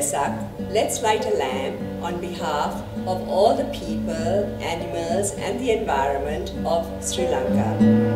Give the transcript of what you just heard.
let's light a lamp on behalf of all the people, animals and the environment of Sri Lanka.